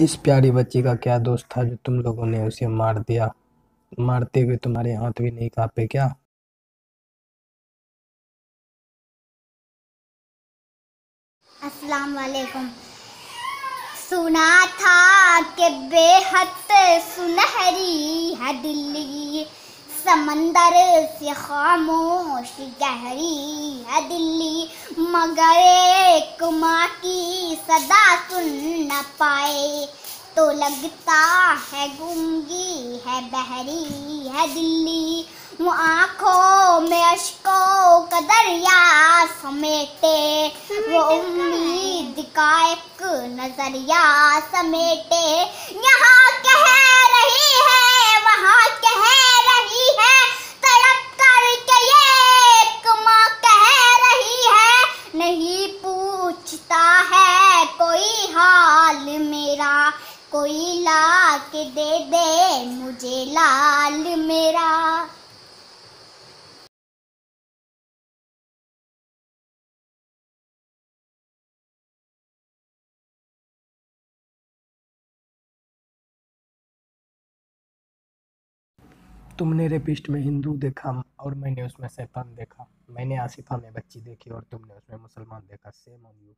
इस प्यारी बच्चे का क्या दोष था जो तुम लोगों ने उसे मार दिया? मारते हुए तुम्हारे हाथ भी नहीं कांपे क्या? अस्सलाम वालेकुम सुना था कि बेहद सुनहरी है दिल्ली। समंदर से खामोश गहरी है दिल्ली। मगर एक माँ की सदा सुन न पाए। तो लगता है गुंगी है बहरी है दिल्ली। वो आँखों में अशकों का दरिया समेटे। वो उम्मीद का एक नज़रिया समेटे। यहाँ कह रही है वहाँ कह रही है तड़प कर के ये एक माँ कह रही है नहीं पूछता है कोई हाल मेरा कोई ला के दे दे मुझे लाल मेरा। तुमने रेपिस्ट में हिंदू देखा और मैंने उसमें शैतान देखा। मैंने आसिफा में बच्ची देखी और तुमने उसमें मुसलमान देखा। Same on you